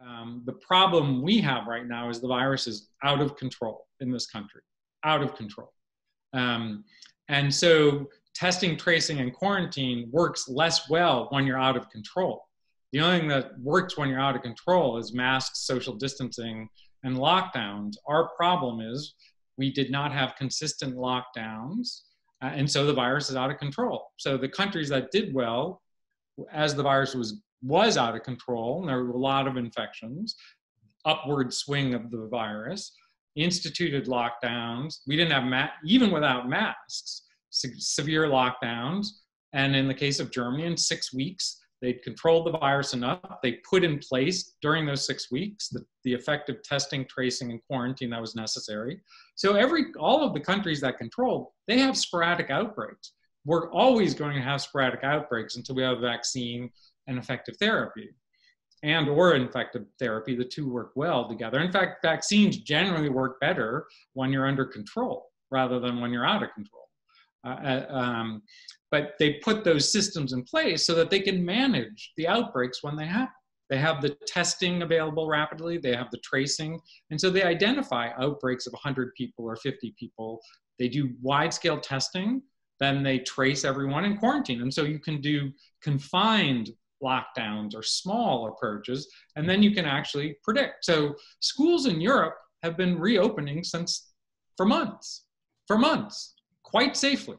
Um, the problem we have right now is the virus is out of control in this country, out of control. Um, and so testing, tracing, and quarantine works less well when you're out of control. The only thing that works when you're out of control is masks, social distancing, and lockdowns. Our problem is we did not have consistent lockdowns, uh, and so the virus is out of control. So the countries that did well, as the virus was was out of control, and there were a lot of infections, upward swing of the virus, instituted lockdowns. We didn't have ma- even without masks, se- severe lockdowns. And in the case of Germany, in six weeks, they controlled the virus enough. They put in place during those six weeks the, the effective testing, tracing, and quarantine that was necessary. So every all of the countries that controlled, they have sporadic outbreaks. We're always going to have sporadic outbreaks until we have a vaccine and effective therapy and or effective therapy the two work well together in fact vaccines generally work better when you're under control rather than when you're out of control uh, uh, um, but they put those systems in place so that they can manage the outbreaks when they happen. They have the testing available rapidly, they have the tracing, and so they identify outbreaks of 100 people or 50 people. They do wide scale testing, then they trace everyone in quarantine. And so you can do confined lockdowns or small approaches, and then you can actually predict. So schools in Europe have been reopening since for months, for months quite safely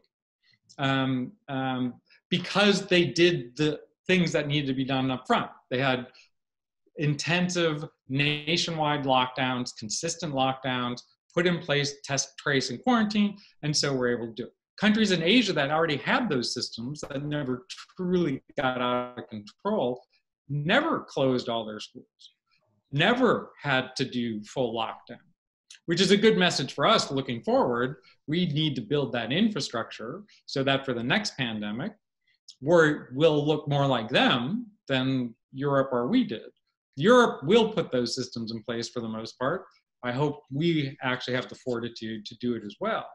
um, um, because they did the things that needed to be done up front. They had intensive nationwide lockdowns, consistent lockdowns, put in place test, trace, and quarantine, and so we're able to do it. Countries in Asia that already had those systems that never truly got out of control never closed all their schools, never had to do full lockdown which is a good message for us looking forward. We need to build that infrastructure so that for the next pandemic, we will look more like them than Europe or we did. Europe will put those systems in place for the most part. I hope we actually have the fortitude to do it as well.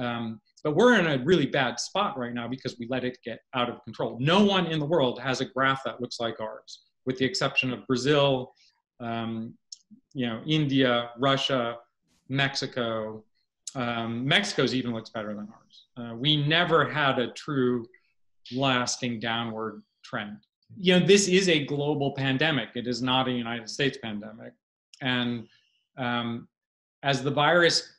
Um, but we're in a really bad spot right now because we let it get out of control. No one in the world has a graph that looks like ours, with the exception of Brazil, um, you know, India, Russia, Mexico. Um, Mexico's even looks better than ours. Uh, we never had a true lasting downward trend. You know, this is a global pandemic. It is not a United States pandemic. And um, as the virus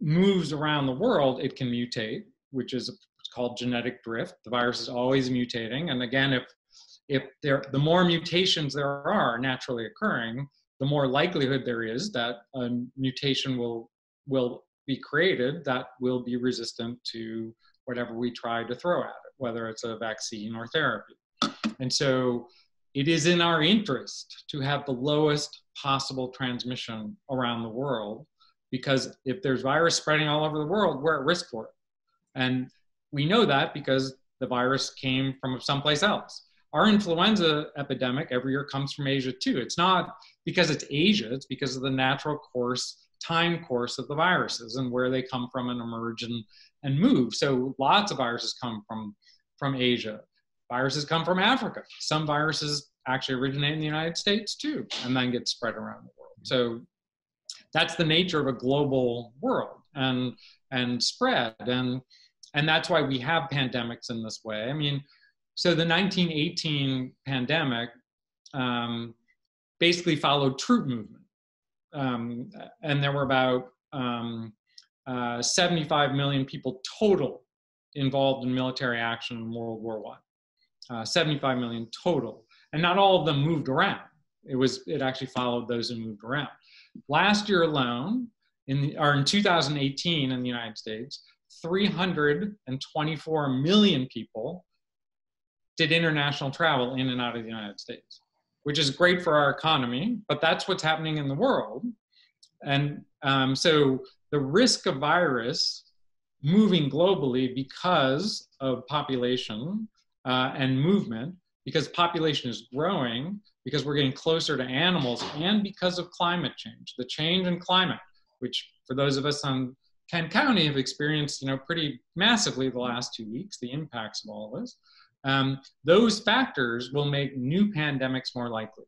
moves around the world, it can mutate, which is called genetic drift. The virus is always mutating. And again, if if there the more mutations there are naturally occurring, the more likelihood there is that a mutation will will be created that will be resistant to whatever we try to throw at it, whether it's a vaccine or therapy. And so it is in our interest to have the lowest possible transmission around the world because if there's virus spreading all over the world, we're at risk for it. And we know that because the virus came from someplace else our influenza epidemic every year comes from Asia too. It's not because it's Asia, it's because of the natural course, time course of the viruses and where they come from and emerge and, and move. So lots of viruses come from, from Asia. Viruses come from Africa. Some viruses actually originate in the United States too, and then get spread around the world. So that's the nature of a global world and and spread. And and that's why we have pandemics in this way. I mean, so the 1918 pandemic um, basically followed troop movement. Um, and there were about um, uh, 75 million people total involved in military action in World War One. Uh, 75 million total, and not all of them moved around. It was it actually followed those who moved around. Last year alone, in the, or in 2018 in the United States, 324 million people did international travel in and out of the United States, which is great for our economy, but that's what's happening in the world. And um, so the risk of virus moving globally because of population uh, and movement, because population is growing, because we're getting closer to animals, and because of climate change, the change in climate, which for those of us on Kent County have experienced, you know, pretty massively the last two weeks, the impacts of all of this. Um, those factors will make new pandemics more likely.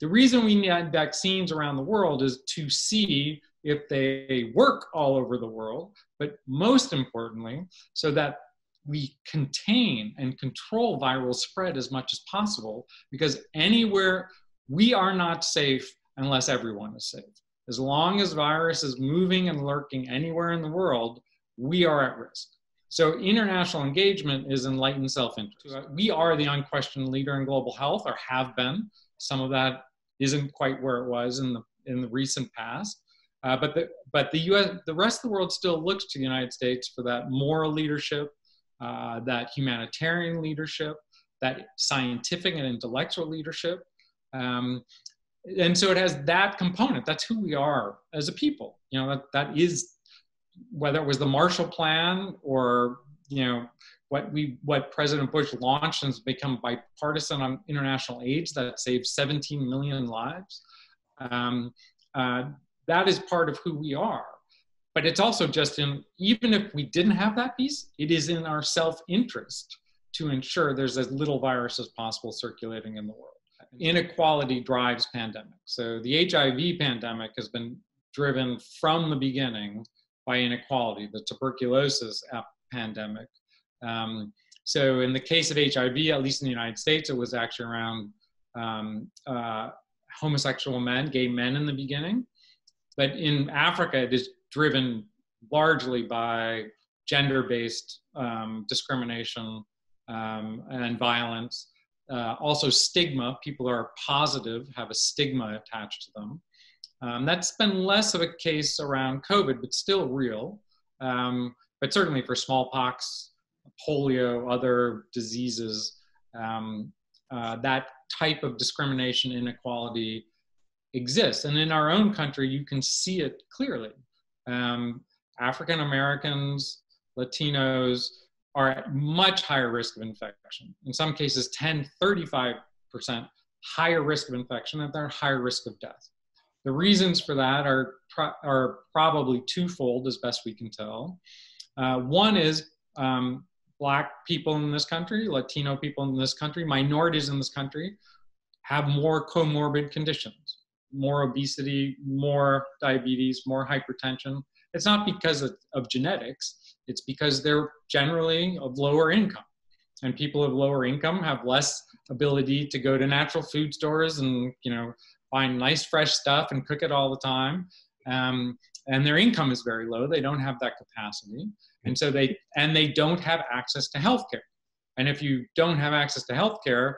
the reason we need vaccines around the world is to see if they work all over the world, but most importantly, so that we contain and control viral spread as much as possible because anywhere we are not safe unless everyone is safe. As long as virus is moving and lurking anywhere in the world, we are at risk. So international engagement is enlightened self-interest. We are the unquestioned leader in global health, or have been. Some of that isn't quite where it was in the in the recent past. Uh, but the but the U.S. the rest of the world still looks to the United States for that moral leadership, uh, that humanitarian leadership, that scientific and intellectual leadership. Um, and so it has that component. That's who we are as a people. You know, that, that is whether it was the Marshall Plan or, you know, what we what President Bush launched and has become bipartisan on international AIDS that saved 17 million lives. Um, uh, that is part of who we are. But it's also just in, even if we didn't have that piece, it is in our self interest to ensure there's as little virus as possible circulating in the world. Inequality drives pandemics. So the HIV pandemic has been driven from the beginning by inequality, the tuberculosis pandemic. Um, so in the case of HIV, at least in the United States, it was actually around um, uh, homosexual men, gay men in the beginning. But in Africa, it is driven largely by gender based um, discrimination um, and violence. Uh, also, stigma. People who are positive, have a stigma attached to them. Um, that's been less of a case around COVID, but still real. Um, but certainly for smallpox, polio, other diseases, um, uh, that type of discrimination inequality exists. And in our own country, you can see it clearly. Um, African Americans, Latinos are at much higher risk of infection. In some cases, 10, 35% higher risk of infection, and they're higher risk of death. The reasons for that are, pro- are probably twofold, as best we can tell. Uh, one is um, Black people in this country, Latino people in this country, minorities in this country have more comorbid conditions more obesity, more diabetes, more hypertension. It's not because of, of genetics, it's because they're generally of lower income. And people of lower income have less ability to go to natural food stores and, you know, find nice fresh stuff and cook it all the time. Um, and their income is very low. They don't have that capacity. And so they, and they don't have access to healthcare. And if you don't have access to healthcare,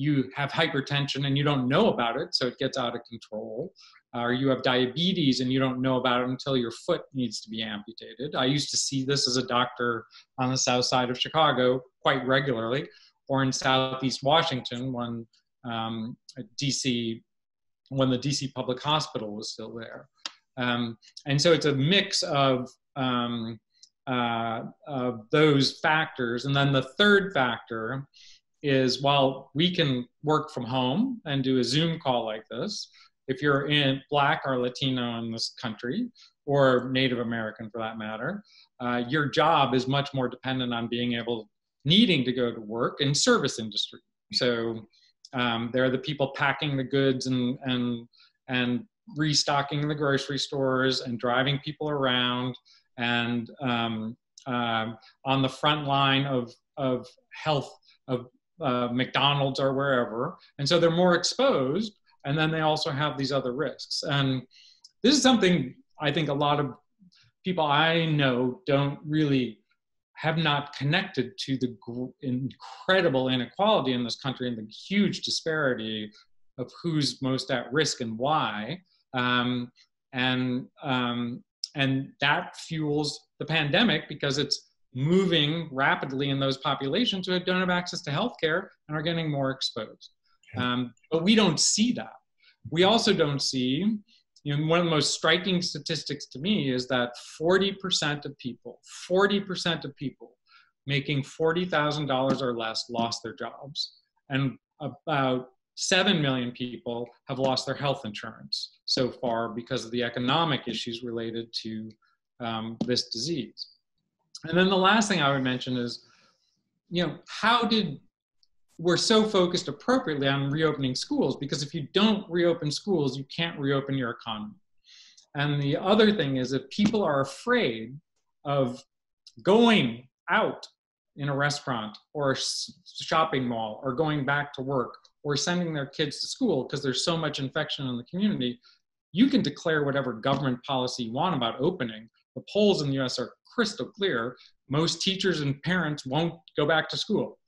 you have hypertension and you don't know about it, so it gets out of control. or you have diabetes and you don't know about it until your foot needs to be amputated. I used to see this as a doctor on the south side of Chicago quite regularly, or in southeast Washington when um, DC, when the DC Public Hospital was still there. Um, and so it's a mix of um, uh, of those factors. And then the third factor is while we can work from home and do a Zoom call like this, if you're in Black or Latino in this country, or Native American for that matter, uh, your job is much more dependent on being able, needing to go to work in service industry. So um, they're the people packing the goods and, and, and restocking the grocery stores and driving people around and um, um, on the front line of, of health, of uh, McDonald's or wherever. And so they're more exposed. And then they also have these other risks. And this is something I think a lot of people I know don't really have not connected to the incredible inequality in this country and the huge disparity of who's most at risk and why. Um, and um, and that fuels the pandemic because it's moving rapidly in those populations who don't have access to healthcare and are getting more exposed. Um, but we don't see that. We also don't see, you know, one of the most striking statistics to me is that 40% of people, 40% of people making $40,000 or less lost their jobs. And about 7 million people have lost their health insurance so far because of the economic issues related to um, this disease. And then the last thing I would mention is, you know, how did we're so focused appropriately on reopening schools because if you don't reopen schools, you can't reopen your economy. And the other thing is that people are afraid of going out in a restaurant or a shopping mall or going back to work or sending their kids to school because there's so much infection in the community. You can declare whatever government policy you want about opening. The polls in the US are crystal clear. Most teachers and parents won't go back to school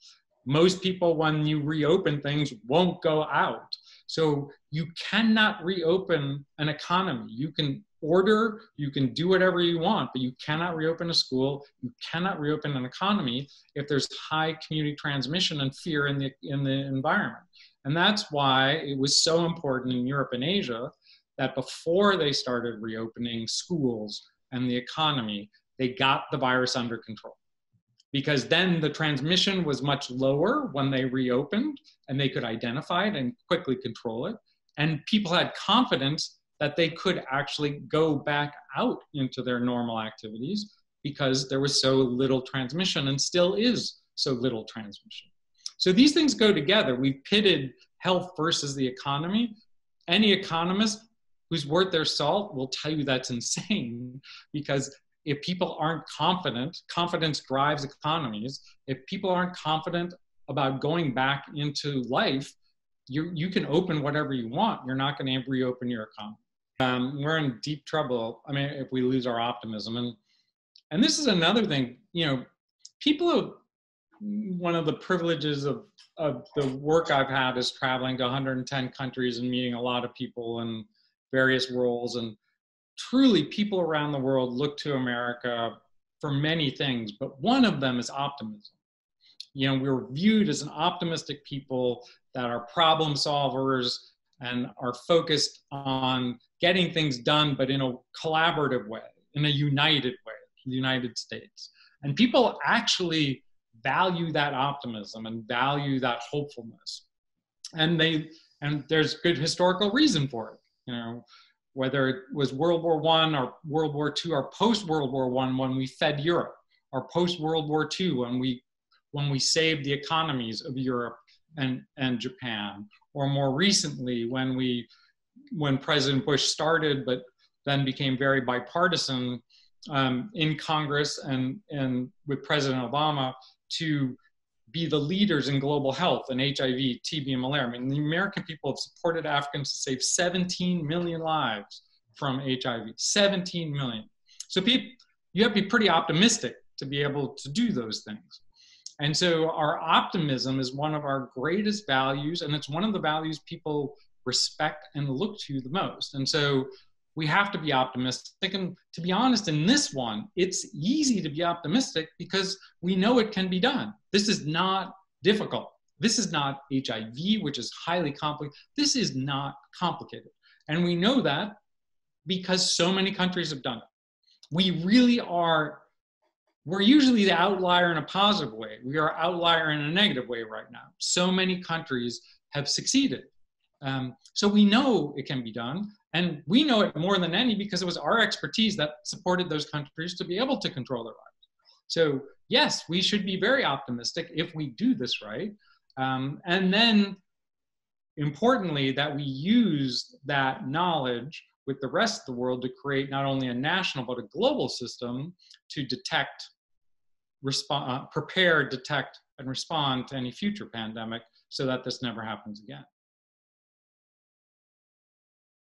most people, when you reopen things, won't go out. So you cannot reopen an economy. You can order, you can do whatever you want, but you cannot reopen a school. You cannot reopen an economy if there's high community transmission and fear in the in the environment. And that's why it was so important in Europe and Asia that before they started reopening schools and the economy, they got the virus under control because then the transmission was much lower when they reopened and they could identify it and quickly control it. And people had confidence that they could actually go back out into their normal activities because there was so little transmission and still is so little transmission. So these things go together. We've pitted health versus the economy. Any economist who's worth their salt will tell you that's insane because if people aren't confident, confidence drives economies. If people aren't confident about going back into life, you, you can open whatever you want. You're not going to reopen your economy. Um, we're in deep trouble. I mean, if we lose our optimism, and and this is another thing. You know, people have one of the privileges of of the work I've had is traveling to 110 countries and meeting a lot of people in various roles and truly people around the world look to America for many things, but one of them is optimism. You know, we're viewed as an optimistic people that are problem solvers and are focused on getting things done, but in a collaborative way, in a united way, the United States. And people actually value that optimism and value that hopefulness. And they and there's good historical reason for it. You know, whether it was World War One or World War Two or post World War One when we fed Europe, or post World War Two when we when we saved the economies of Europe and, and Japan, or more recently when we when President Bush started, but then became very bipartisan um, in Congress and, and with President Obama to be the leaders in global health and HIV, TB, and malaria. I mean, the American people have supported Africans to save 17 million lives from HIV. 17 million. So people, you have to be pretty optimistic to be able to do those things. And so our optimism is one of our greatest values, and it's one of the values people respect and look to the most. And so we have to be optimistic. And to be honest, in this one, it's easy to be optimistic because we know it can be done. This is not difficult. This is not HIV, which is highly complicated. This is not complicated. And we know that because so many countries have done it. We really are, we're usually the outlier in a positive way. We are outlier in a negative way right now. So many countries have succeeded. Um, so we know it can be done. And we know it more than any because it was our expertise that supported those countries to be able to control their virus. So, yes, we should be very optimistic if we do this right. Um, and then, importantly, that we use that knowledge with the rest of the world to create not only a national but a global system to detect, respond, uh, prepare, detect, and respond to any future pandemic so that this never happens again.